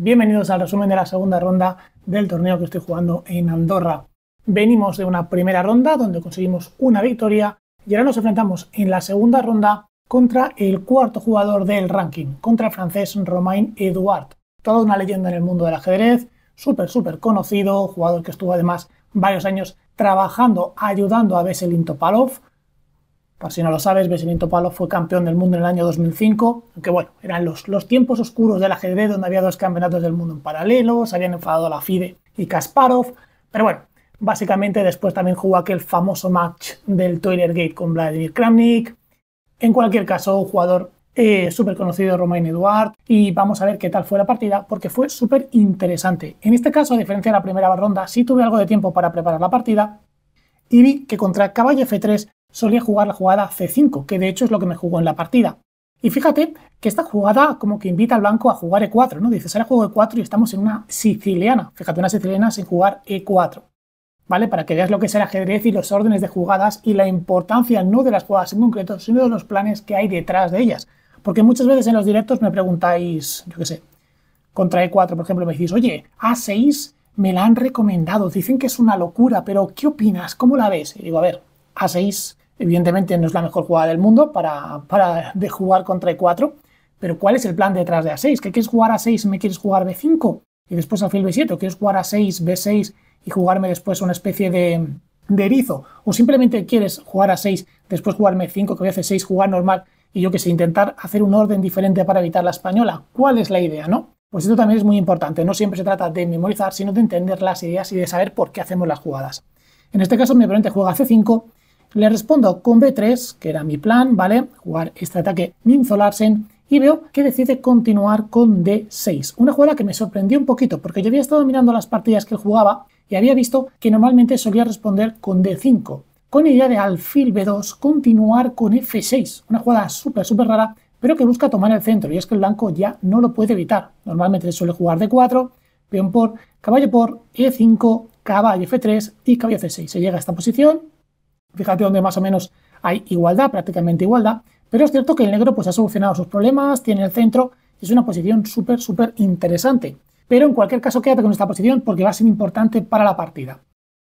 Bienvenidos al resumen de la segunda ronda del torneo que estoy jugando en Andorra. Venimos de una primera ronda donde conseguimos una victoria y ahora nos enfrentamos en la segunda ronda contra el cuarto jugador del ranking, contra el francés Romain Edouard. Toda una leyenda en el mundo del ajedrez, súper, súper conocido, jugador que estuvo además varios años trabajando, ayudando a Veselin Topalov, por si no lo sabes, Veselin Topalov fue campeón del mundo en el año 2005, aunque bueno, eran los, los tiempos oscuros del ajedrez donde había dos campeonatos del mundo en paralelo, se habían enfadado la FIDE y Kasparov, pero bueno, básicamente después también jugó aquel famoso match del Toiler Gate con Vladimir Kramnik. En cualquier caso, un jugador eh, súper conocido, Romain Eduard, y vamos a ver qué tal fue la partida, porque fue súper interesante. En este caso, a diferencia de la primera ronda, sí tuve algo de tiempo para preparar la partida, y vi que contra caballo F3 solía jugar la jugada C5, que de hecho es lo que me jugó en la partida. Y fíjate que esta jugada como que invita al blanco a jugar E4, ¿no? Dices, ahora juego E4 y estamos en una siciliana. Fíjate, una siciliana sin jugar E4. ¿Vale? Para que veas lo que es el ajedrez y los órdenes de jugadas y la importancia no de las jugadas en concreto, sino de los planes que hay detrás de ellas. Porque muchas veces en los directos me preguntáis, yo qué sé, contra E4, por ejemplo, me decís, oye, A6 me la han recomendado, dicen que es una locura, pero ¿qué opinas? ¿Cómo la ves? Y digo, a ver, A6 Evidentemente no es la mejor jugada del mundo para, para de jugar contra E4, pero ¿cuál es el plan detrás de A6? ¿Que quieres jugar A6 y me quieres jugar B5 y después alfil B7? ¿O quieres jugar A6, B6 y jugarme después una especie de, de erizo? ¿O simplemente quieres jugar A6, después jugarme 5, que voy a hacer 6, jugar normal y yo que sé, intentar hacer un orden diferente para evitar la española? ¿Cuál es la idea, no? Pues esto también es muy importante. No siempre se trata de memorizar, sino de entender las ideas y de saber por qué hacemos las jugadas. En este caso, mi oponente juega C5 le respondo con B3, que era mi plan, ¿vale? Jugar este ataque Ninzo Larsen y veo que decide continuar con D6. Una jugada que me sorprendió un poquito porque yo había estado mirando las partidas que él jugaba y había visto que normalmente solía responder con D5. Con idea de alfil B2 continuar con F6. Una jugada súper, súper rara, pero que busca tomar el centro y es que el blanco ya no lo puede evitar. Normalmente suele jugar D4, peón por, caballo por, E5, caballo F3 y caballo C6. Se llega a esta posición, Fíjate donde más o menos hay igualdad, prácticamente igualdad, pero es cierto que el negro pues, ha solucionado sus problemas, tiene el centro, es una posición súper, súper interesante. Pero en cualquier caso quédate con esta posición porque va a ser importante para la partida.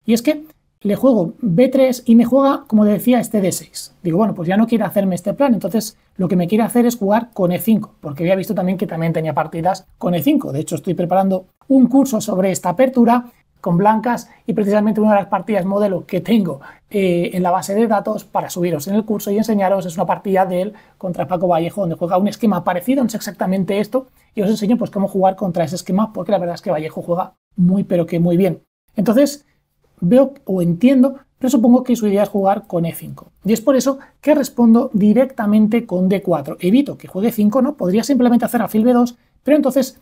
Y es que le juego B3 y me juega, como decía, este D6. Digo, bueno, pues ya no quiere hacerme este plan, entonces lo que me quiere hacer es jugar con E5, porque había visto también que también tenía partidas con E5. De hecho, estoy preparando un curso sobre esta apertura con blancas y precisamente una de las partidas modelo que tengo eh, en la base de datos para subiros en el curso y enseñaros es una partida de él contra Paco Vallejo donde juega un esquema parecido, no es exactamente esto y os enseño pues cómo jugar contra ese esquema porque la verdad es que Vallejo juega muy pero que muy bien. Entonces veo o entiendo, pero supongo que su idea es jugar con E5 y es por eso que respondo directamente con D4. Evito que juegue 5, ¿no? Podría simplemente hacer alfil B2, pero entonces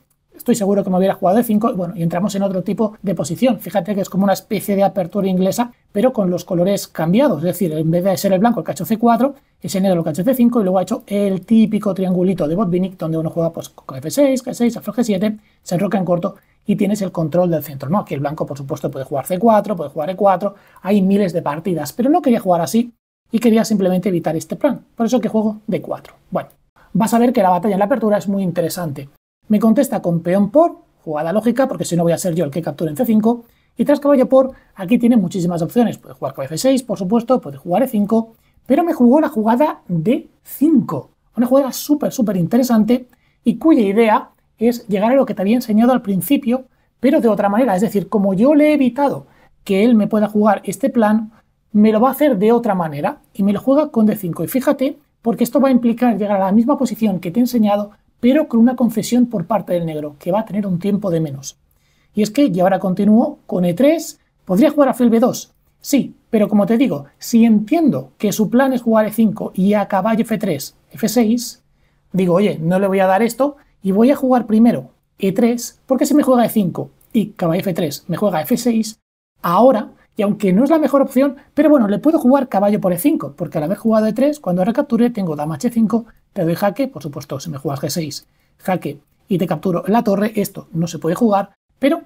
estoy seguro que me hubiera jugado de 5 bueno, y entramos en otro tipo de posición. Fíjate que es como una especie de apertura inglesa, pero con los colores cambiados. Es decir, en vez de ser el blanco el cacho C4, ese negro el cacho C5 y luego ha hecho el típico triangulito de Botvinnik donde uno juega pues, con F6, K6, Afro G7, se enroca en corto y tienes el control del centro. ¿no? Aquí el blanco, por supuesto, puede jugar C4, puede jugar E4, hay miles de partidas, pero no quería jugar así y quería simplemente evitar este plan. Por eso que juego D4. Bueno, vas a ver que la batalla en la apertura es muy interesante. Me contesta con peón por, jugada lógica, porque si no voy a ser yo el que capture en C5. Y tras caballo por, aquí tiene muchísimas opciones. Puede jugar con F6, por supuesto, puede jugar E5, pero me jugó la jugada D5. Una jugada súper, súper interesante y cuya idea es llegar a lo que te había enseñado al principio, pero de otra manera. Es decir, como yo le he evitado que él me pueda jugar este plan, me lo va a hacer de otra manera y me lo juega con D5. Y fíjate, porque esto va a implicar llegar a la misma posición que te he enseñado, pero con una concesión por parte del negro, que va a tener un tiempo de menos. Y es que, y ahora continúo, con E3, ¿podría jugar a fil B2? Sí, pero como te digo, si entiendo que su plan es jugar E5 y a caballo F3, F6, digo, oye, no le voy a dar esto y voy a jugar primero E3, porque si me juega E5 y caballo F3 me juega F6, ahora y aunque no es la mejor opción, pero bueno, le puedo jugar caballo por E5, porque al haber jugado E3, cuando recapture tengo dama H5, te doy jaque, por supuesto, si me juegas G6, jaque y te capturo la torre, esto no se puede jugar, pero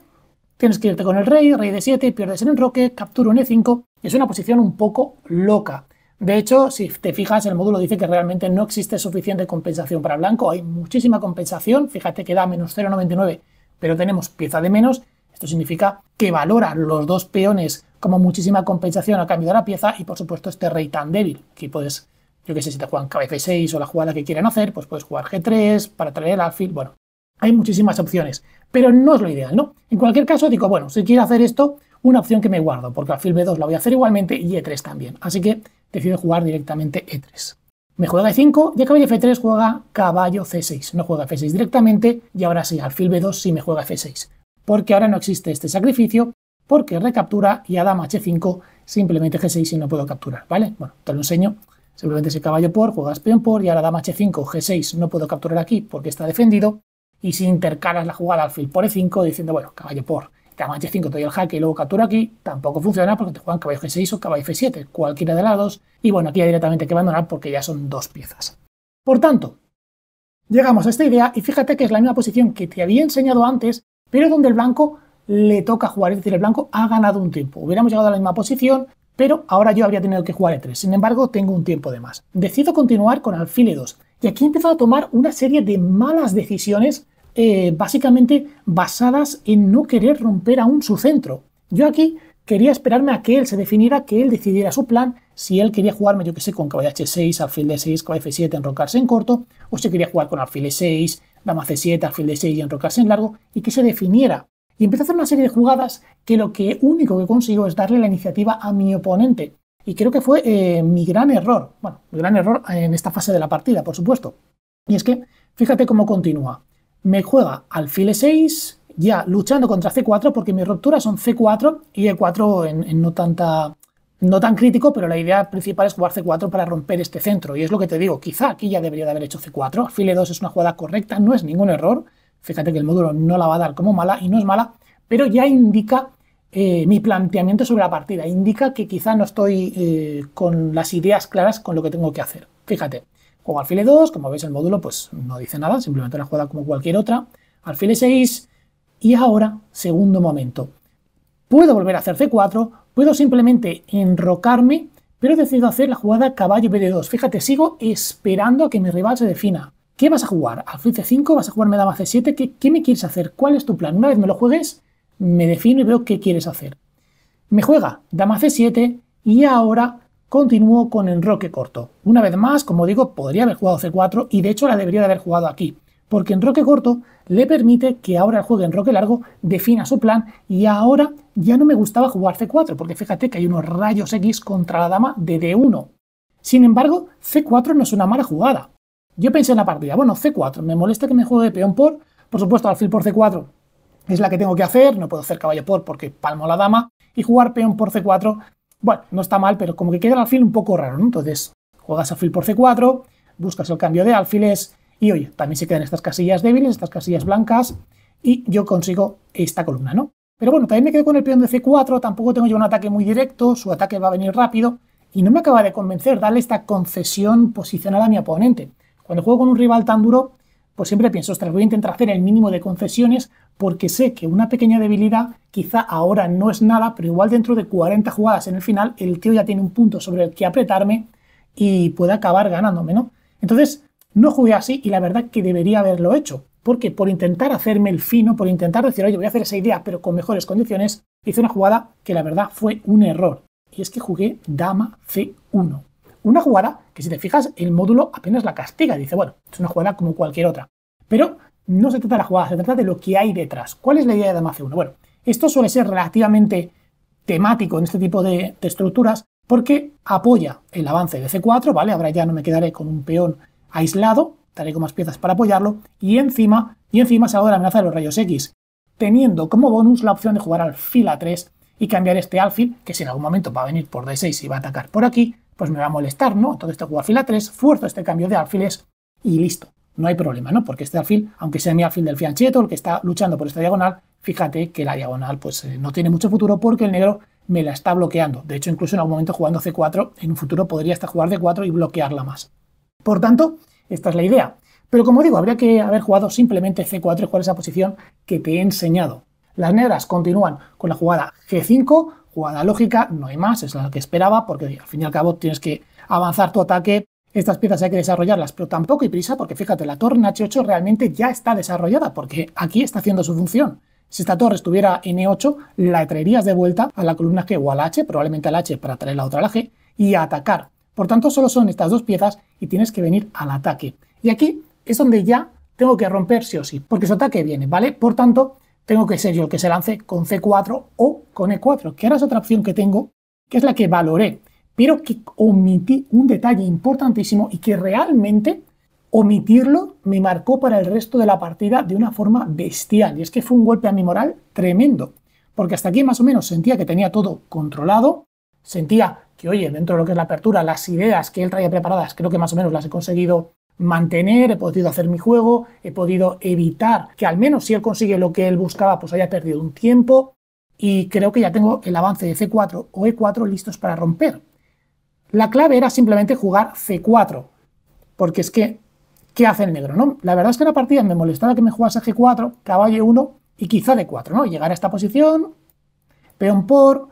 tienes que irte con el rey, rey de 7, pierdes el enroque, capturo en E5, es una posición un poco loca. De hecho, si te fijas, el módulo dice que realmente no existe suficiente compensación para blanco, hay muchísima compensación, fíjate que da menos 0,99 pero tenemos pieza de menos. Esto significa que valora los dos peones como muchísima compensación a cambio de la pieza y por supuesto este rey tan débil, que puedes, yo que sé, si te juegan KF6 o la jugada que quieran hacer, pues puedes jugar G3 para traer el alfil, bueno, hay muchísimas opciones, pero no es lo ideal, ¿no? En cualquier caso, digo, bueno, si quiero hacer esto, una opción que me guardo, porque alfil B2 la voy a hacer igualmente y E3 también, así que decido jugar directamente E3. Me juega E5 y a caballo F3 juega caballo C6. No juega F6 directamente y ahora sí, alfil B2 sí me juega F6. Porque ahora no existe este sacrificio, porque recaptura y a dama H5 simplemente G6 y no puedo capturar, ¿vale? Bueno, te lo enseño. Simplemente ese caballo por, juegas peón por y ahora dama H5, G6 no puedo capturar aquí porque está defendido. Y si intercalas la jugada alfil por E5 diciendo, bueno, caballo por, dama H5 te doy el jaque y luego captura aquí, tampoco funciona porque te juegan caballo G6 o caballo F7, cualquiera de las dos. Y bueno, aquí ya directamente que abandonar porque ya son dos piezas. Por tanto, llegamos a esta idea y fíjate que es la misma posición que te había enseñado antes, pero donde el blanco le toca jugar, es decir, el blanco ha ganado un tiempo. Hubiéramos llegado a la misma posición, pero ahora yo habría tenido que jugar E3. Sin embargo, tengo un tiempo de más. Decido continuar con alfil E2. Y aquí he empezado a tomar una serie de malas decisiones eh, básicamente basadas en no querer romper aún su centro. Yo aquí quería esperarme a que él se definiera, que él decidiera su plan, si él quería jugarme, yo que sé, con caballo h6, alfil d6, caballo f7, enrocarse en corto, o si quería jugar con alfil e6, dama c7, alfil d6 y enrocarse en largo, y que se definiera. Y empecé a hacer una serie de jugadas que lo que único que consigo es darle la iniciativa a mi oponente. Y creo que fue eh, mi gran error, bueno, mi gran error en esta fase de la partida, por supuesto. Y es que, fíjate cómo continúa me juega alfil e6, ya luchando contra c4, porque mis rupturas son c4 y e4 en, no tanta no tan crítico, pero la idea principal es jugar C4 para romper este centro. Y es lo que te digo, quizá aquí ya debería de haber hecho C4. Alfil E2 es una jugada correcta, no es ningún error. Fíjate que el módulo no la va a dar como mala y no es mala, pero ya indica eh, mi planteamiento sobre la partida. Indica que quizá no estoy eh, con las ideas claras con lo que tengo que hacer. Fíjate, Juego alfil e2, como veis el módulo pues no dice nada, simplemente una jugada como cualquier otra. Alfil e6 y ahora, segundo momento. Puedo volver a hacer c4, puedo simplemente enrocarme, pero decido hacer la jugada caballo bd2. Fíjate, sigo esperando a que mi rival se defina. ¿Qué vas a jugar? ¿Alfil c5? ¿Vas a jugarme dama c7? ¿Qué, ¿Qué me quieres hacer? ¿Cuál es tu plan? Una vez me lo juegues, me defino y veo qué quieres hacer. Me juega dama c7 y ahora continúo con enroque corto. Una vez más, como digo, podría haber jugado C4 y de hecho la debería de haber jugado aquí, porque enroque corto le permite que ahora el juegue enroque largo, defina su plan y ahora ya no me gustaba jugar C4, porque fíjate que hay unos rayos X contra la dama de D1. Sin embargo, C4 no es una mala jugada. Yo pensé en la partida, bueno, C4, me molesta que me juegue peón por, por supuesto, alfil por C4 es la que tengo que hacer, no puedo hacer caballo por porque palmo la dama, y jugar peón por C4 bueno, no está mal, pero como que queda el alfil un poco raro, ¿no? Entonces, juegas alfil por C4, buscas el cambio de alfiles y oye, también se quedan estas casillas débiles, estas casillas blancas y yo consigo esta columna, ¿no? Pero bueno, también me quedo con el peón de C4, tampoco tengo yo un ataque muy directo, su ataque va a venir rápido y no me acaba de convencer darle esta concesión posicional a mi oponente. Cuando juego con un rival tan duro, pues siempre pienso, ostras, voy a intentar hacer el mínimo de concesiones porque sé que una pequeña debilidad quizá ahora no es nada, pero igual dentro de 40 jugadas en el final el tío ya tiene un punto sobre el que apretarme y puede acabar ganándome, ¿no? Entonces, no jugué así y la verdad que debería haberlo hecho, porque por intentar hacerme el fino, por intentar decir, oye, voy a hacer esa idea pero con mejores condiciones, hice una jugada que la verdad fue un error. Y es que jugué dama C1. Una jugada que si te fijas el módulo apenas la castiga, dice, bueno, es una jugada como cualquier otra. Pero no se trata de la jugada, se trata de lo que hay detrás. ¿Cuál es la idea de dama C1? Bueno, esto suele ser relativamente temático en este tipo de, estructuras porque apoya el avance de C4, ¿vale? Ahora ya no me quedaré con un peón aislado, daré con más piezas para apoyarlo, y encima, y encima se hago la amenaza de los rayos X, teniendo como bonus la opción de jugar alfil A3 y cambiar este alfil, que si en algún momento va a venir por D6 y va a atacar por aquí, pues me va a molestar, ¿no? Entonces tengo alfil A3, fuerzo este cambio de alfiles y listo. No hay problema, ¿no? Porque este alfil, aunque sea mi alfil del fianchetto, el que está luchando por esta diagonal, fíjate que la diagonal pues eh, no tiene mucho futuro porque el negro me la está bloqueando. De hecho, incluso en algún momento jugando C4, en un futuro podría hasta jugar D4 y bloquearla más. Por tanto, esta es la idea. Pero como digo, habría que haber jugado simplemente C4 y jugar esa posición que te he enseñado. Las negras continúan con la jugada G5, jugada lógica, no hay más, es la que esperaba, porque al fin y al cabo tienes que avanzar tu ataque Estas piezas hay que desarrollarlas, pero tampoco hay prisa porque fíjate, la torre en H8 realmente ya está desarrollada porque aquí está haciendo su función. Si esta torre estuviera en E8, la traerías de vuelta a la columna G o al H, probablemente al H para traer la otra a la G, y a atacar. Por tanto, solo son estas dos piezas y tienes que venir al ataque. Y aquí es donde ya tengo que romper sí o sí, porque su ataque viene, ¿vale? Por tanto, tengo que ser yo el que se lance con C4 o con E4, que ahora es otra opción que tengo, que es la que valoré, pero que omití un detalle importantísimo y que realmente omitirlo me marcó para el resto de la partida de una forma bestial. Y es que fue un golpe a mi moral tremendo, porque hasta aquí más o menos sentía que tenía todo controlado, sentía que, oye, dentro de lo que es la apertura, las ideas que él traía preparadas, creo que más o menos las he conseguido mantener, he podido hacer mi juego, he podido evitar que al menos si él consigue lo que él buscaba, pues haya perdido un tiempo y creo que ya tengo el avance de C4 o E4 listos para romper. La clave era simplemente jugar C4, porque es que, ¿qué hace el negro? No? La verdad es que la partida me molestaba que me jugase G4, caballo 1 y quizá D4, ¿no? Llegar a esta posición, peón por,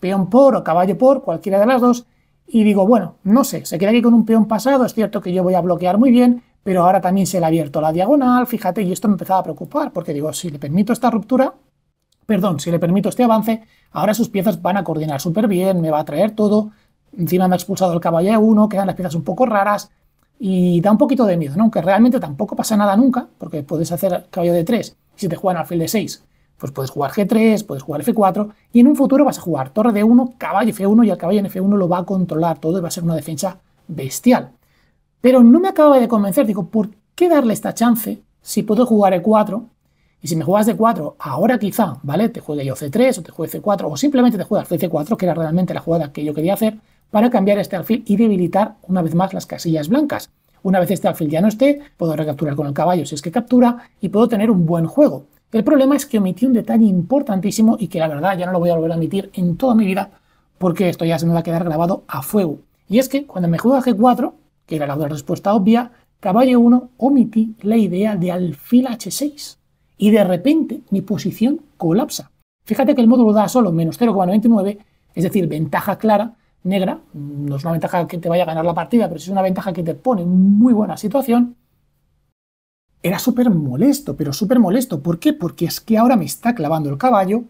peón por o caballo por, cualquiera de las dos, y digo, bueno, no sé, se queda aquí con un peón pasado, es cierto que yo voy a bloquear muy bien, pero ahora también se le ha abierto la diagonal, fíjate, y esto me empezaba a preocupar, porque digo, si le permito esta ruptura, perdón, si le permito este avance, ahora sus piezas van a coordinar súper bien, me va a traer todo, encima me ha expulsado el caballo e 1, quedan las piezas un poco raras, y da un poquito de miedo, ¿no? Aunque realmente tampoco pasa nada nunca, porque puedes hacer caballo de 3, si te juegan alfil de 6, pues puedes jugar G3, puedes jugar F4 y en un futuro vas a jugar torre de 1, caballo F1 y el caballo en F1 lo va a controlar todo y va a ser una defensa bestial. Pero no me acaba de convencer, digo, ¿por qué darle esta chance si puedo jugar E4? Y si me juegas de 4, ahora quizá, ¿vale? Te juegue yo C3 o te juegue C4 o simplemente te juegas C4, que era realmente la jugada que yo quería hacer, para cambiar este alfil y debilitar una vez más las casillas blancas. Una vez este alfil ya no esté, puedo recapturar con el caballo si es que captura y puedo tener un buen juego. El problema es que omití un detalle importantísimo y que la verdad ya no lo voy a volver a omitir en toda mi vida porque esto ya se me va a quedar grabado a fuego. Y es que cuando me juego a G4, que era la respuesta obvia, caballo 1 omití la idea de alfil H6 y de repente mi posición colapsa. Fíjate que el módulo da solo menos 0,99, es decir, ventaja clara, negra, no es una ventaja que te vaya a ganar la partida, pero es una ventaja que te pone en muy buena situación, era súper molesto, pero súper molesto. ¿Por qué? Porque es que ahora me está clavando el caballo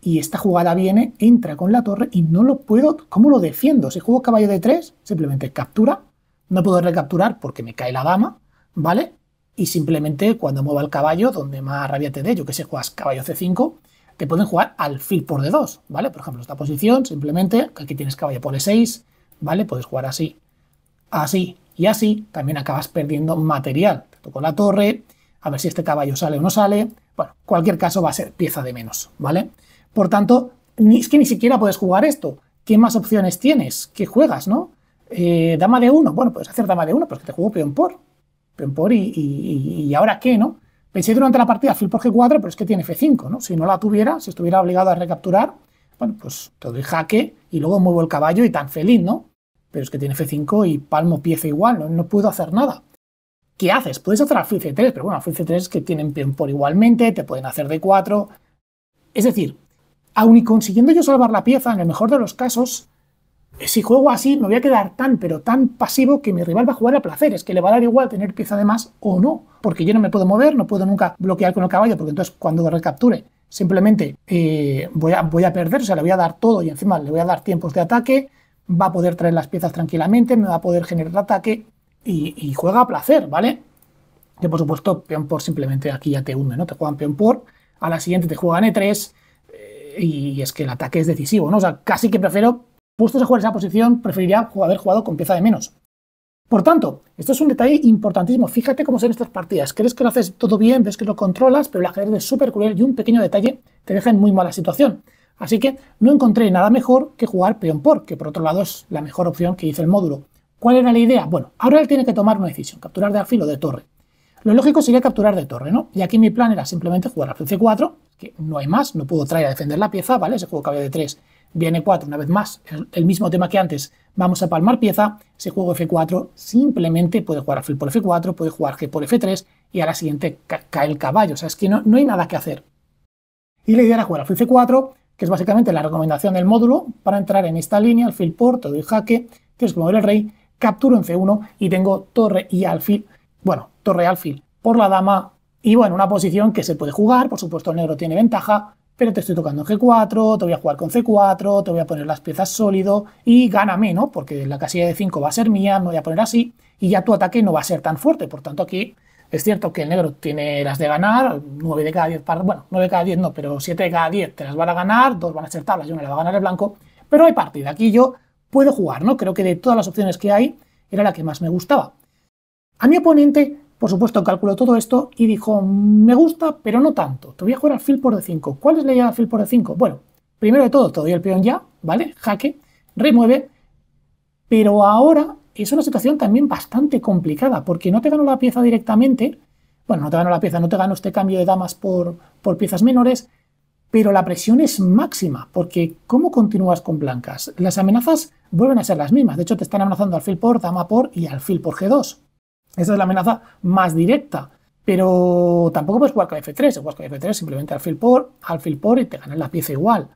y esta jugada viene, entra con la torre y no lo puedo... ¿Cómo lo defiendo? Si juego caballo de 3, simplemente captura. No puedo recapturar porque me cae la dama, ¿vale? Y simplemente cuando mueva el caballo, donde más rabia te dé, yo que sé, juegas caballo C5, te pueden jugar alfil por D2, ¿vale? Por ejemplo, esta posición, simplemente, aquí tienes caballo por E6, ¿vale? Puedes jugar así, así y así, también acabas perdiendo material con la torre, a ver si este caballo sale o no sale. Bueno, cualquier caso va a ser pieza de menos, ¿vale? Por tanto, ni, es que ni siquiera puedes jugar esto. ¿Qué más opciones tienes? ¿Qué juegas, no? Eh, dama de uno, bueno, puedes hacer dama de uno, pero que te juego peón por. Peón por y, y, ahora qué, ¿no? Pensé durante la partida fil por G4, pero es que tiene F5, ¿no? Si no la tuviera, si estuviera obligado a recapturar, bueno, pues te doy jaque y luego muevo el caballo y tan feliz, ¿no? Pero es que tiene F5 y palmo pieza igual, no, no puedo hacer nada. ¿Qué haces? Puedes hacer alfil C3, pero bueno, alfil C3 que tienen peón por igualmente, te pueden hacer D4. Es decir, aun y consiguiendo yo salvar la pieza, en el mejor de los casos, si juego así me voy a quedar tan, pero tan pasivo que mi rival va a jugar a placer. Es que le va a dar igual tener pieza de más o no, porque yo no me puedo mover, no puedo nunca bloquear con el caballo, porque entonces cuando recapture simplemente eh, voy, a, voy a perder, o sea, le voy a dar todo y encima le voy a dar tiempos de ataque, va a poder traer las piezas tranquilamente, me va a poder generar ataque y, juega a placer, ¿vale? Que por supuesto, peón por simplemente aquí ya te hunde, ¿no? Te juegan peón por, a la siguiente te juegan E3 eh, y es que el ataque es decisivo, ¿no? O sea, casi que prefiero, puestos a jugar esa posición, preferiría haber jugado con pieza de menos. Por tanto, esto es un detalle importantísimo. Fíjate cómo son estas partidas. Crees que lo haces todo bien, ves que lo controlas, pero el ajedrez es súper cruel y un pequeño detalle te deja en muy mala situación. Así que no encontré nada mejor que jugar peón por, que por otro lado es la mejor opción que hizo el módulo. ¿Cuál era la idea? Bueno, ahora él tiene que tomar una decisión, capturar de alfil o de torre. Lo lógico sería capturar de torre, ¿no? Y aquí mi plan era simplemente jugar alfil c4, que no hay más, no puedo traer a defender la pieza, ¿vale? Se juego caballo de 3, viene 4, una vez más, el, mismo tema que antes, vamos a palmar pieza, si juego f4, simplemente puede jugar alfil por f4, puede jugar g por f3, y a la siguiente cae el caballo, o sea, es que no, no hay nada que hacer. Y la idea era jugar alfil c4, que es básicamente la recomendación del módulo, para entrar en esta línea, alfil por, todo el jaque, tienes que mover el rey, capturo en C1 y tengo torre y alfil, bueno, torre alfil por la dama y bueno, una posición que se puede jugar, por supuesto el negro tiene ventaja, pero te estoy tocando en G4, te voy a jugar con C4, te voy a poner las piezas sólido y gáname, ¿no? Porque la casilla de 5 va a ser mía, me voy a poner así y ya tu ataque no va a ser tan fuerte. Por tanto, aquí es cierto que el negro tiene las de ganar, 9 de cada 10, para, bueno, 9 de cada 10 no, pero 7 de cada 10 te las van a ganar, dos van a ser tablas y una la va a ganar el blanco, pero hay partida. Aquí yo puedo jugar, ¿no? Creo que de todas las opciones que hay, era la que más me gustaba. A mi oponente por supuesto, calculó todo esto y dijo, me gusta, pero no tanto. Te voy a jugar alfil por D5. ¿Cuál es la idea de alfil por D5? Bueno, primero de todo, te doy el peón ya, ¿vale? Jaque, remueve, pero ahora es una situación también bastante complicada, porque no te gano la pieza directamente, bueno, no te gano la pieza, no te gano este cambio de damas por, por piezas menores, pero la presión es máxima, porque ¿cómo continúas con blancas? Las amenazas vuelven a ser las mismas, de hecho te están amenazando alfil por, dama por y alfil por G2. Esa es la amenaza más directa. Pero tampoco puedes jugar con F3. Si juegas con F3, simplemente alfil por, alfil por y te ganas la pieza igual.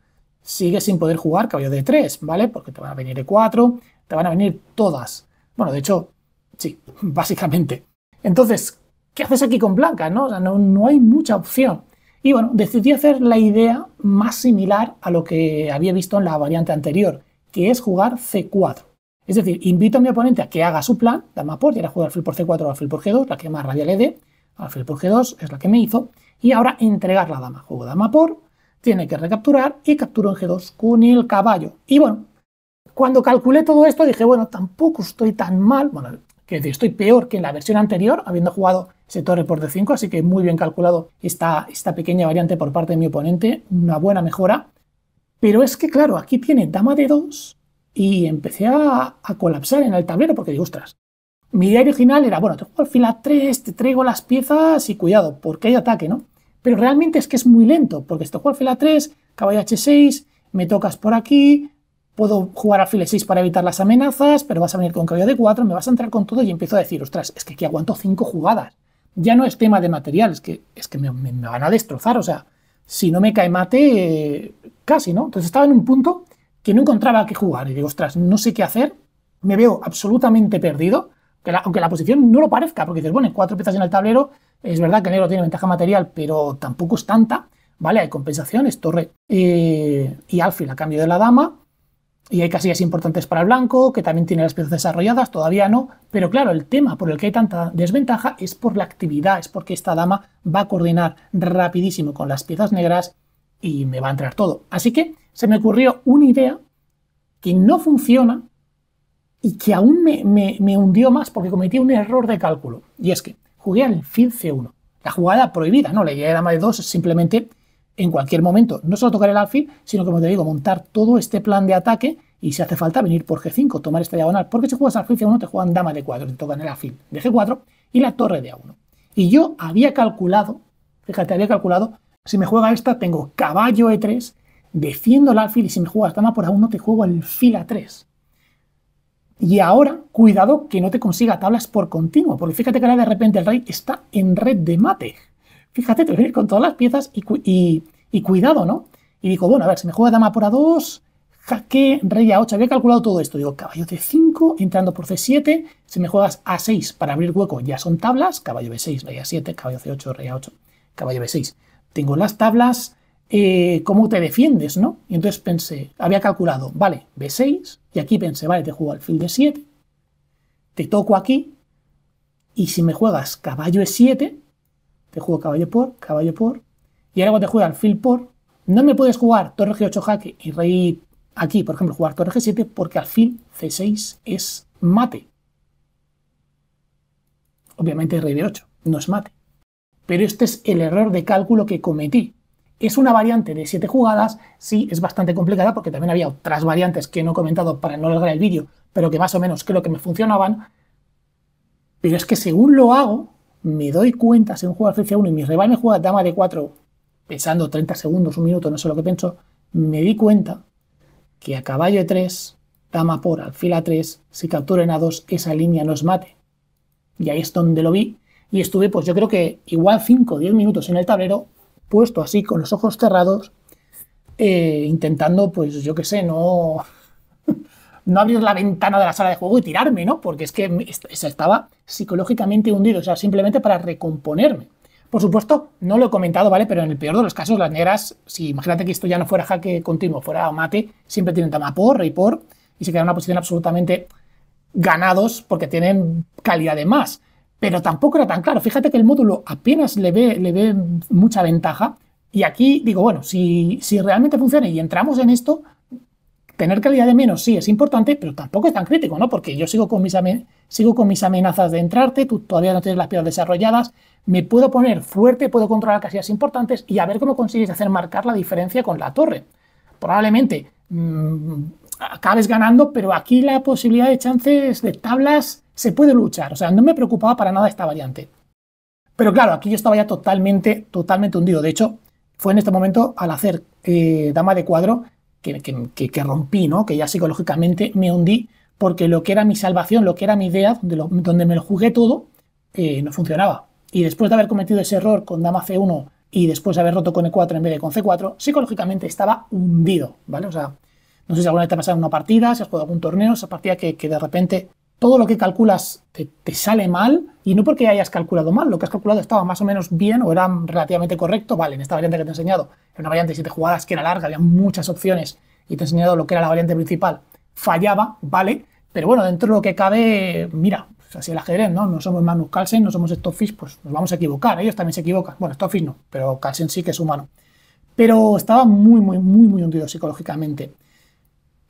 Sigues sin poder jugar caballo de 3, ¿vale? Porque te van a venir E4, te van a venir todas. Bueno, de hecho, sí, básicamente. Entonces, ¿qué haces aquí con blanca? No, no, no hay mucha opción. Y bueno, decidí hacer la idea más similar a lo que había visto en la variante anterior, que es jugar C4. Es decir, invito a mi oponente a que haga su plan, dama por, y ahora juega alfil por C4 o alfil por G2, la que más rabia le dé, alfil por G2 es la que me hizo, y ahora entregar la dama. Juego dama por, tiene que recapturar y capturo en G2 con el caballo. Y bueno, cuando calculé todo esto dije, bueno, tampoco estoy tan mal, bueno, que estoy peor que en la versión anterior, habiendo jugado ese torre por D5, así que muy bien calculado esta, esta pequeña variante por parte de mi oponente, una buena mejora. Pero es que, claro, aquí tiene dama de 2 y empecé a, colapsar en el tablero porque digo, ostras, mi idea original era, bueno, te juego alfil a 3, te traigo las piezas y cuidado, porque hay ataque, ¿no? Pero realmente es que es muy lento, porque si te juego alfil a 3, caballo h6, me tocas por aquí, puedo jugar alfil a6 para evitar las amenazas, pero vas a venir con caballo de 4, me vas a entrar con todo y empiezo a decir, ostras, es que aquí aguanto 5 jugadas. Ya no es tema de material, es que, es que me, van a destrozar, o sea, si no me cae mate, casi, ¿no? Entonces estaba en un punto que no encontraba qué jugar. Y digo, ostras, no sé qué hacer, me veo absolutamente perdido, aunque la posición no lo parezca, porque dices, bueno, cuatro piezas en el tablero, es verdad que el negro tiene ventaja material, pero tampoco es tanta, ¿vale? Hay compensaciones, torre eh, y alfil a cambio de la dama, y hay casillas importantes para el blanco, que también tiene las piezas desarrolladas, todavía no, pero claro, el tema por el que hay tanta desventaja es por la actividad, es porque esta dama va a coordinar rapidísimo con las piezas negras y me va a entrar todo. Así que se me ocurrió una idea que no funciona y que aún me, hundió más porque cometí un error de cálculo. Y es que jugué al alfil C1. La jugada prohibida, ¿no? La idea de dama de 2 es simplemente en cualquier momento no solo tocar el alfil, sino como te digo, montar todo este plan de ataque y si hace falta venir por G5, tomar esta diagonal. Porque si juegas alfil C1 te juegan dama de 4, te tocan el alfil de G4 y la torre de A1. Y yo había calculado, fíjate, había calculado, si me juega esta tengo caballo E3 defiendo el alfil y si me juegas dama por A1 te juego el fil A3. Y ahora, cuidado que no te consiga tablas por continuo, porque fíjate que ahora de repente el rey está en red de mate. Fíjate, te voy con todas las piezas y, y, cuidado, ¿no? Y digo, bueno, a ver, si me juega dama por A2, jaque, rey A8, había calculado todo esto. Digo, caballo C5, entrando por C7, si me juegas A6 para abrir hueco, ya son tablas, caballo B6, rey A7, caballo C8, rey A8, caballo B6. Tengo las tablas, eh, cómo te defiendes, ¿no? Y entonces pensé, había calculado, vale, B6, y aquí pensé, vale, te juego alfil de 7, te toco aquí, y si me juegas caballo E7, te juego caballo por, caballo por, y ahora cuando te juega alfil por, no me puedes jugar torre G8 jaque y rey aquí, por ejemplo, jugar torre G7 porque alfil C6 es mate. Obviamente rey B8 no es mate. Pero este es el error de cálculo que cometí. Es una variante de 7 jugadas, sí, es bastante complicada porque también había otras variantes que no he comentado para no alargar el vídeo, pero que más o menos creo que me funcionaban. Pero es que según lo hago, me doy cuenta, según juego al C1 y mi rival me juega dama de 4, pensando 30 segundos, un minuto, no sé lo que pienso, me di cuenta que a caballo de 3, dama por alfil a 3, si capturo en A2, esa línea no es mate. Y ahí es donde lo vi. Y estuve, pues yo creo que igual 5 o 10 minutos en el tablero puesto así con los ojos cerrados, eh, intentando, pues yo qué sé, no, no abrir la ventana de la sala de juego y tirarme, ¿no? Porque es que estaba psicológicamente hundido, o sea, simplemente para recomponerme. Por supuesto, no lo he comentado, ¿vale? Pero en el peor de los casos, las negras, si imagínate que esto ya no fuera jaque continuo, fuera mate, siempre tienen dama por, rey por, y se quedan en una posición absolutamente ganados porque tienen calidad de más. Pero tampoco era tan claro. Fíjate que el módulo apenas le ve, le ve mucha ventaja. Y aquí digo, bueno, si, si realmente funciona y entramos en esto, tener calidad de menos sí es importante, pero tampoco es tan crítico, ¿no? Porque yo sigo con mis, sigo con mis amenazas de entrarte, tú todavía no tienes las piedras desarrolladas, me puedo poner fuerte, puedo controlar casillas importantes y a ver cómo consigues hacer marcar la diferencia con la torre. Probablemente mmm, acabes ganando, pero aquí la posibilidad de chances de tablas se puede luchar. O sea, no me preocupaba para nada esta variante. Pero claro, aquí yo estaba ya totalmente, totalmente hundido. De hecho, fue en este momento al hacer eh, dama de cuadro que, que, rompí, ¿no? Que ya psicológicamente me hundí porque lo que era mi salvación, lo que era mi idea, donde, me lo jugué todo, eh, no funcionaba. Y después de haber cometido ese error con dama C1 y después de haber roto con E4 en vez de con C4, psicológicamente estaba hundido, ¿vale? O sea, no sé si alguna vez te ha pasado una partida, si has jugado algún torneo, esa partida que, de repente todo lo que calculas te, sale mal y no porque hayas calculado mal, lo que has calculado estaba más o menos bien o era relativamente correcto, vale, en esta variante que te he enseñado, en una variante 7 jugadas que era larga, había muchas opciones y te he enseñado lo que era la variante principal, fallaba, vale, pero bueno, dentro de lo que cabe, mira, así el ajedrez, ¿no? No somos Magnus Carlsen, no somos Stockfish, pues nos vamos a equivocar. Ellos también se equivocan. Bueno, Stockfish no, pero Carlsen sí que es humano. Pero estaba muy, muy, muy, muy hundido psicológicamente.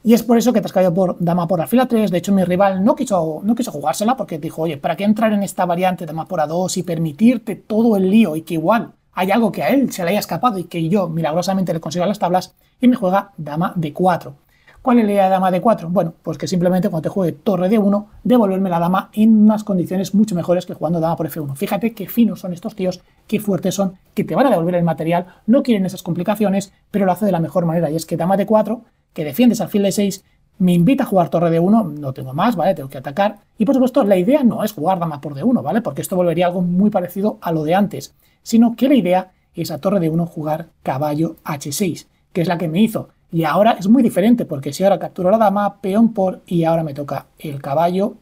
Y es por eso que te has caído por dama por alfil a 3. De hecho, mi rival no quiso, no quiso jugársela porque dijo, oye, ¿para qué entrar en esta variante dama por a2 y permitirte todo el lío y que igual hay algo que a él se le haya escapado y que yo milagrosamente le consiga las tablas y me juega dama de 4? ¿Cuál es la idea de dama de 4? Bueno, pues que simplemente cuando te juegue torre de 1, devolverme la dama en unas condiciones mucho mejores que jugando dama por F1. Fíjate qué finos son estos tíos, qué fuertes son, que te van a devolver el material, no quieren esas complicaciones, pero lo hace de la mejor manera. Y es que dama de 4, que defiendes alfil de 6, me invita a jugar torre de 1, no tengo más, ¿vale? Tengo que atacar. Y por supuesto, la idea no es jugar dama por de 1, ¿vale? Porque esto volvería algo muy parecido a lo de antes, sino que la idea es a torre de 1 jugar caballo H6, que es la que me hizo y ahora es muy diferente, porque si ahora capturo la dama, peón por, y ahora me toca el caballo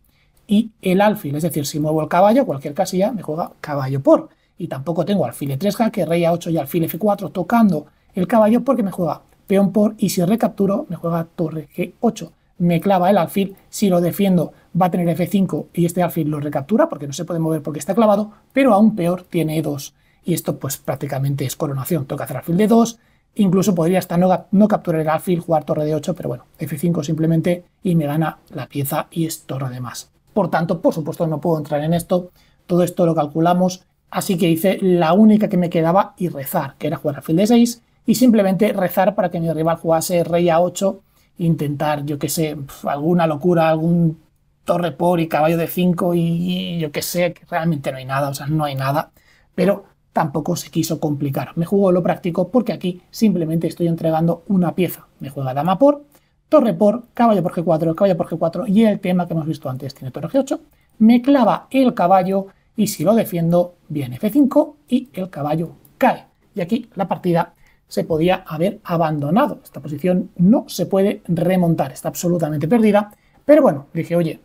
y el alfil. Es decir, si muevo el caballo, cualquier casilla me juega caballo por. Y tampoco tengo alfil e 3 jaque, rey a8 y alfil f4 tocando el caballo porque me juega peón por y si recapturo me juega torre g8. Me clava el alfil, si lo defiendo va a tener f5 y este alfil lo recaptura porque no se puede mover porque está clavado, pero aún peor tiene e2. Y esto pues prácticamente es coronación. Toca hacer alfil de 2, Incluso podría hasta no, capturar el alfil, jugar torre de 8, pero bueno, F5 simplemente y me gana la pieza y es torre de más. Por tanto, por supuesto, no puedo entrar en esto. Todo esto lo calculamos. Así que hice la única que me quedaba y rezar, que era jugar alfil de 6 y simplemente rezar para que mi rival jugase rey a 8 intentar, yo que sé, alguna locura, algún torre por y caballo de 5 y, yo que sé, que realmente no hay nada, o sea, no hay nada. Pero tampoco se quiso complicar. Me jugó lo práctico porque aquí simplemente estoy entregando una pieza. Me juega dama por, torre por, caballo por g4, caballo por g4 y el tema que hemos visto antes tiene torre g8. Me clava el caballo y si lo defiendo viene f5 y el caballo cae. Y aquí la partida se podía haber abandonado. Esta posición no se puede remontar, está absolutamente perdida. Pero bueno, dije, oye,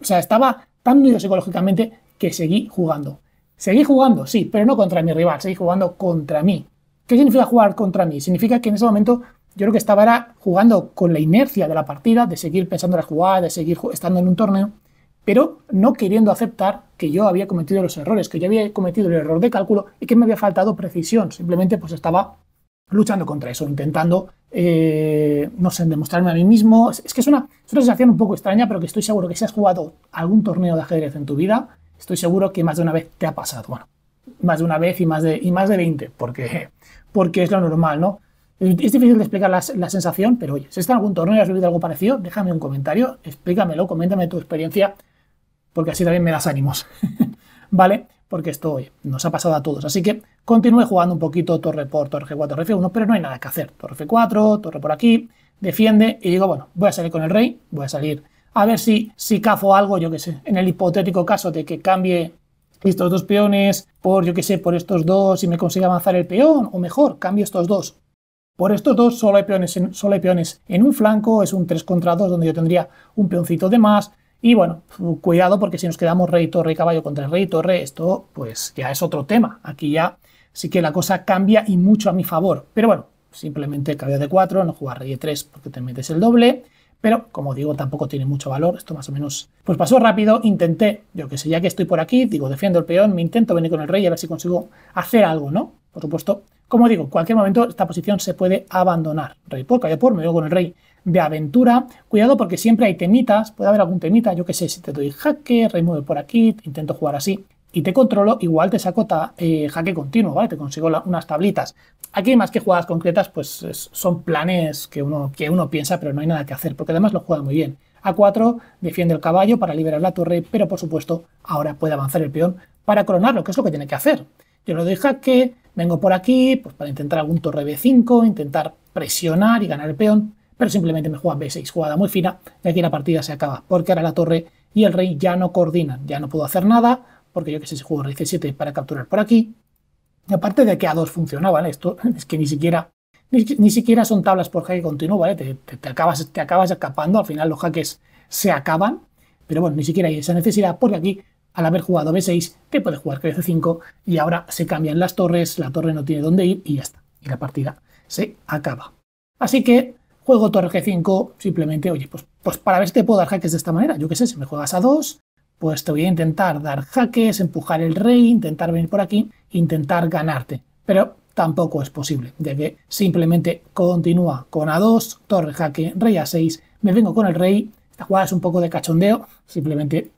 o sea, estaba tan unido psicológicamente que seguí jugando. Seguí jugando, sí, pero no contra mi rival, seguí jugando contra mí. ¿Qué significa jugar contra mí? Significa que en ese momento yo creo que estaba jugando con la inercia de la partida, de seguir pensando en la jugada, de seguir estando en un torneo, pero no queriendo aceptar que yo había cometido los errores, que yo había cometido el error de cálculo y que me había faltado precisión. Simplemente pues estaba luchando contra eso, intentando, eh, no sé, demostrarme a mí mismo. Es, que es una, es una sensación un poco extraña, pero que estoy seguro que si has jugado algún torneo de ajedrez en tu vida, Estoy seguro que más de una vez te ha pasado. Bueno, más de una vez y más de, y más de 20, porque, porque es lo normal, ¿no? Es difícil de explicar la, sensación, pero oye, si está en algún torneo y has vivido algo parecido, déjame un comentario, explícamelo, coméntame tu experiencia, porque así también me das ánimos. ¿Vale? Porque esto, nos ha pasado a todos. Así que continúe jugando un poquito torre por torre G4, torre F1, pero no hay nada que hacer. Torre F4, torre por aquí, defiende, y digo, bueno, voy a salir con el rey, voy a salir a ver si, si algo, yo que sé, en el hipotético caso de que cambie estos dos peones por, yo que sé, por estos dos y me consiga avanzar el peón, o mejor, cambio estos dos Por estos dos solo hay, peones en, solo hay peones en un flanco, es un 3 contra 2 donde yo tendría un peoncito de más. Y bueno, cuidado porque si nos quedamos rey, torre y caballo contra rey, torre, esto pues ya es otro tema. Aquí ya sí que la cosa cambia y mucho a mi favor. Pero bueno, simplemente caballo de 4, no jugar rey de 3 porque te metes el doble. Pero, como digo, tampoco tiene mucho valor. Esto más o menos. Pues pasó rápido. Intenté, yo que sé, ya que estoy por aquí, digo, defiendo el peón, me intento venir con el rey a ver si consigo hacer algo, ¿no? Por supuesto, como digo, en cualquier momento esta posición se puede abandonar. Rey por, caballo por, me voy con el rey de aventura. Cuidado porque siempre hay temitas, puede haber algún temita, yo que sé, si te doy jaque, rey mueve por aquí, intento jugar así y te controlo, igual te saco eh, jaque continuo, ¿vale? Te consigo unas tablitas. Aquí más que jugadas concretas, pues son planes que uno, que uno piensa, pero no hay nada que hacer, porque además lo juega muy bien. A4 defiende el caballo para liberar la torre, pero por supuesto ahora puede avanzar el peón para coronarlo, que es lo que tiene que hacer. Yo le doy jaque, vengo por aquí, pues para intentar algún torre B5, intentar presionar y ganar el peón, pero simplemente me juega B6, jugada muy fina, y aquí la partida se acaba, porque ahora la torre y el rey ya no coordinan, ya no puedo hacer nada, porque yo que sé, si juego rey C7 para capturar por aquí, y aparte de que A2 funciona, ¿vale? Esto es que ni siquiera, ni, siquiera son tablas por jaque continuo, ¿vale? Te, acabas, te acabas escapando, al final los jaques se acaban, pero bueno, ni siquiera hay esa necesidad, porque aquí, al haber jugado B6, te puede jugar c 5 y ahora se cambian las torres, la torre no tiene dónde ir y ya está. Y la partida se acaba. Así que juego torre G5, simplemente, oye, pues, pues para ver si te puedo dar jaques de esta manera. Yo qué sé, si me juegas a 2, pues te voy a intentar dar jaques, empujar el rey, intentar venir por aquí, intentar ganarte. Pero tampoco es posible, ya que simplemente continúa con A2, torre jaque, rey A6, me vengo con el rey, esta jugada es un poco de cachondeo, simplemente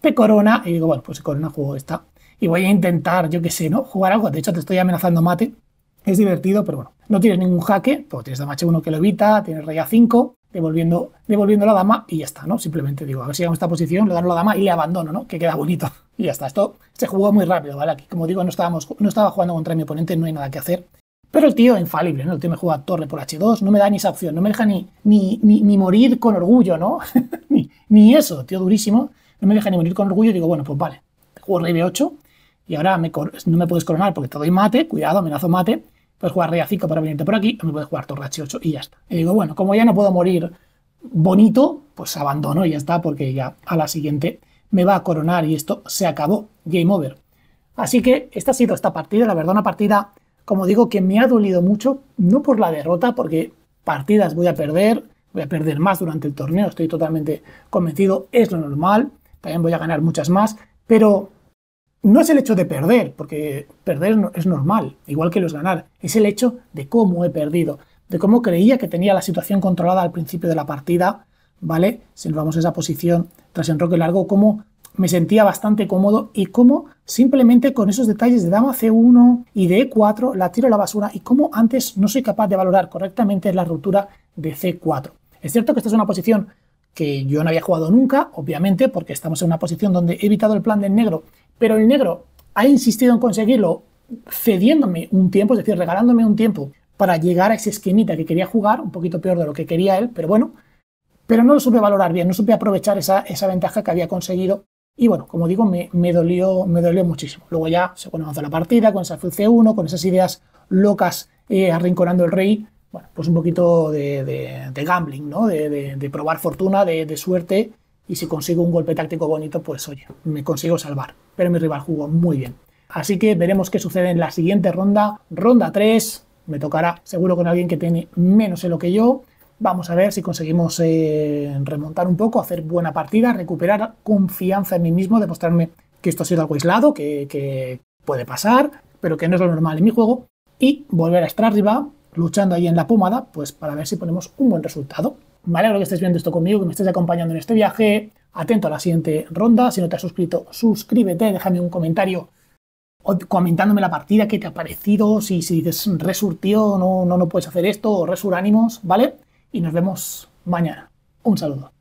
te corona y digo, bueno, pues corona juego esta. Y voy a intentar, yo qué sé, ¿no? Jugar algo, de hecho te estoy amenazando mate, es divertido, pero bueno, no tienes ningún jaque, pues tienes dama H1 que lo evita, tienes rey A5, devolviendo, devolviendo la dama y ya está, ¿no? Simplemente digo, a ver si hago esta posición, le dan la dama y le abandono, ¿no? Que queda bonito. Y ya está. Esto se jugó muy rápido, ¿vale? Aquí, como digo, no, estábamos, no estaba jugando contra mi oponente, no hay nada que hacer. Pero el tío infalible, ¿no? El tío me juega torre por H2, no me da ni esa opción, no me deja ni, ni, ni, morir con orgullo, ¿no? ni, ni, eso, tío durísimo, no me deja ni morir con orgullo. Digo, bueno, pues vale, juego rey B8 y ahora no me puedes coronar porque te doy mate, cuidado, amenazo mate, puedes jugar rey a 5 para venirte por aquí, me puedes jugar torre h8 y ya está. Y digo, bueno, como ya no puedo morir bonito, pues abandono y ya está, porque ya a la siguiente me va a coronar y esto se acabó. Game over. Así que esta ha sido esta partida, la verdad, una partida, como digo, que me ha dolido mucho, no por la derrota, porque partidas voy a perder, voy a perder más durante el torneo, estoy totalmente convencido, es lo normal, también voy a ganar muchas más, pero no es el hecho de perder, porque perder es normal, igual que los ganar, es el hecho de cómo he perdido, de cómo creía que tenía la situación controlada al principio de la partida, ¿vale? Si nos vamos a esa posición tras enroque largo, cómo me sentía bastante cómodo y cómo simplemente con esos detalles de dama C1 y de E4 la tiro a la basura y cómo antes no soy capaz de valorar correctamente la ruptura de C4. Es cierto que esta es una posición que yo no había jugado nunca, obviamente, porque estamos en una posición donde he evitado el plan del negro pero el negro ha insistido en conseguirlo cediéndome un tiempo, es decir, regalándome un tiempo para llegar a ese esquemita que quería jugar, un poquito peor de lo que quería él, pero bueno, pero no lo supe valorar bien, no supe aprovechar esa, esa ventaja que había conseguido y bueno, como digo, me, dolió, me dolió muchísimo. Luego ya se avanzó la partida con esa C1, con esas ideas locas eh, arrinconando el rey, bueno, pues un poquito de, gambling, ¿no? De, de, probar fortuna, de, suerte y si consigo un golpe táctico bonito, pues oye, me consigo salvar. Pero mi rival jugó muy bien. Así que veremos qué sucede en la siguiente ronda. Ronda 3, me tocará seguro con alguien que tiene menos en lo que yo. Vamos a ver si conseguimos eh, remontar un poco, hacer buena partida, recuperar confianza en mí mismo, demostrarme que esto ha sido algo aislado, que, que puede pasar, pero que no es lo normal en mi juego. Y volver a estar arriba, luchando ahí en la pomada, pues para ver si ponemos un buen resultado. Me alegro que estés viendo esto conmigo, que me estés acompañando en este viaje. Atento a la siguiente ronda. Si no te has suscrito, suscríbete, déjame un comentario comentándome la partida, qué te ha parecido, si, si dices resurtió, no, no, no puedes hacer esto, o resur ánimos, ¿vale? Y nos vemos mañana. Un saludo.